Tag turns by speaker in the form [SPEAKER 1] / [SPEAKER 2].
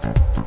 [SPEAKER 1] Bye.